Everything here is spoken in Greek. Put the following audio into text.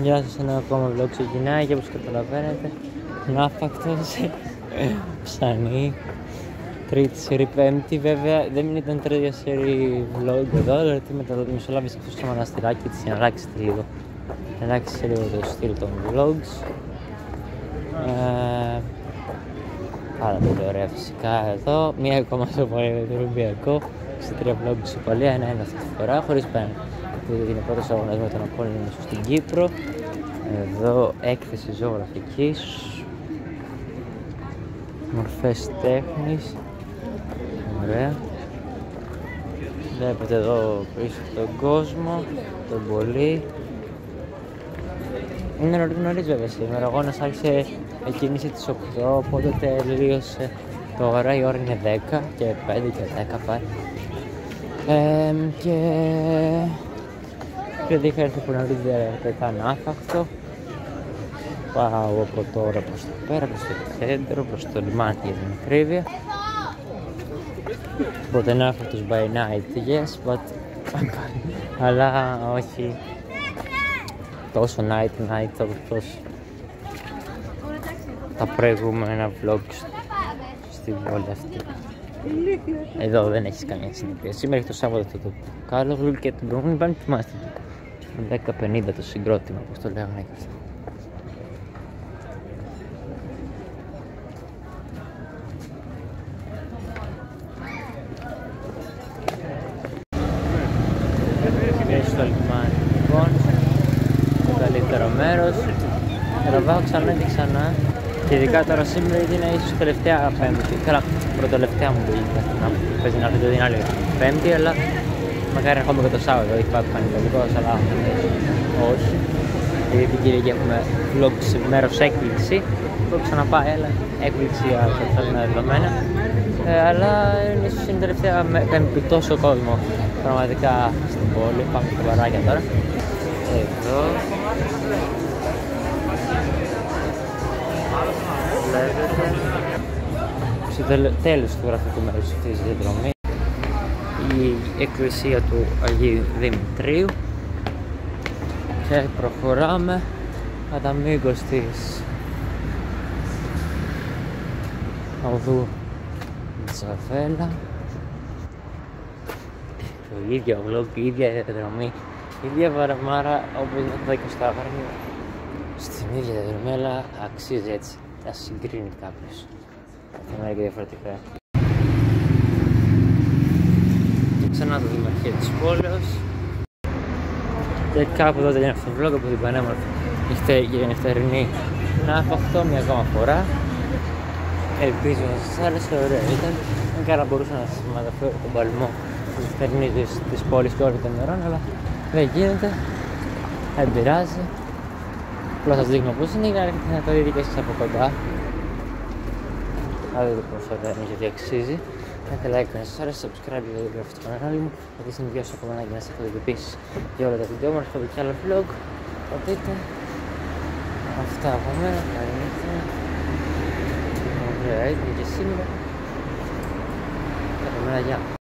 Γεια σας, ένα ακόμα vlog ξεκινάει και όπως καταλαβαίνετε Ναύακτος Ψανή. Τρίτη σερή πέμπτη βέβαια. Δεν ήταν τρίτη σερή vlog εδώ γιατί μετά το μεσολάβησε αυτό στο μοναστηράκι της για να αλλάξετε λίγο. Να αλλάξει λίγο το στυλ των vlogs. Ε, Πάρα πολύ ωραία φυσικά εδώ. Μία ακόμα στο πολύ με το Ολυμπιακό Σε τρία vlog σε πολύ ένα-ένα αυτή τη φορά χωρίς πένα είναι πρώτος αγώνας με τον Απόλλωνα στην Κύπρο. Εδώ έκθεση ζωγραφικής. Μορφές τέχνης. Ωραία. Βλέπετε εδώ πίσω τον κόσμο τον πολύ. Είναι νωρίς βέβαια σήμερα. Ο αγώνας άρχισε εκκίνηση τις 8 οπότε τελείωσε. Τώρα η ώρα είναι 10 και 5 και 10 πάει. Ε, και επειδή είχα έρθει που νωρίτερα αρκετά άφαχτο πάω από τώρα προς το πέρα, προς το κέντρο, προς το λιμάνι για την ακρίβεια οπότε να τους by night, yes, but αλλά όχι τόσο night night όπως τα προηγούμενα vlogs στην πόλη αυτή. Εδώ δεν έχεις καμία συνέπεια. Σήμερα έχει το Σάββατο το, το Κάλογλου και την προηγούμενη πάνε θυμάστε. 10-50 το συγκρότημα, όπως το λέγανε και αυτό. Και στο λιμάνι λοιπόν, το καλύτερο μέρος. Τραβάω ξανά και ξανά και ειδικά τώρα σήμερα είναι ίσως τελευταία πέμπτη. Καλά, πρωτολευταία μου λογική να παίζει να έρθει την άλλη πέμπτη, αλλά μακάρι να έχουμε και το Σάββατο, έχει πάει πανηγυρικό, αλλά όχι. Γιατί την Κυριακή έχουμε vlog σε μέρος έκπληξη. Το έχω ξαναπάει, αλλά έκπληξη για τα δεδομένα. Ε, αλλά είναι ίσως είναι τελευταία πέμπτη τόσο κόσμο πραγματικά στην πόλη. Πάμε στα παράκια τώρα. Εδώ βλέπετε στο τέλος του γραφικού μέρους αυτής της διαδρομής η εκκλησία του Αγίου Δημητρίου. Και προχωράμε. Κατά μήκος της οδού Τζαβέλα. Το ίδιο vlog, η ίδια διαδρομή η ίδια βαραμάρα όπως το 20 χρόνια στην ίδια διαδρομή αλλά αξίζει έτσι. Να συγκρίνει κάποιος. Θα είναι και διαφορετικά ξανά το Δημαρχείο της πόλεως. Και κάπου εδώ τελειώνει αυτό το vlog από την πανέμορφη για νυχτερινή. Να αυτό μια ακόμα φορά. Ελπίζω να σας άρεσε, ωραία ήταν. Δεν κάνα μπορούσα να σας μεταφέρω τον παλμό της νυχτερινής της, της πόλης και όλων των ημερών αλλά δεν γίνεται. Δεν πειράζει. Απλώς σας δείχνω πως είναι για να το δείτε και εσείς από κοντά. Θα δείτε πως ωραία είναι γιατί αξίζει Κάντε like να σας άρεσε, subscribe για το στο κανάλι μου. Γιατί συνδυάσω ακόμα να σας έχω ειδοποιήσεις για όλα τα βίντεο μου, έχω και άλλο vlog. Θα δείτε αυτά από μένα, καλή νύχτα ωραία, ήταν και σήμερα. Καλημέρα, γεια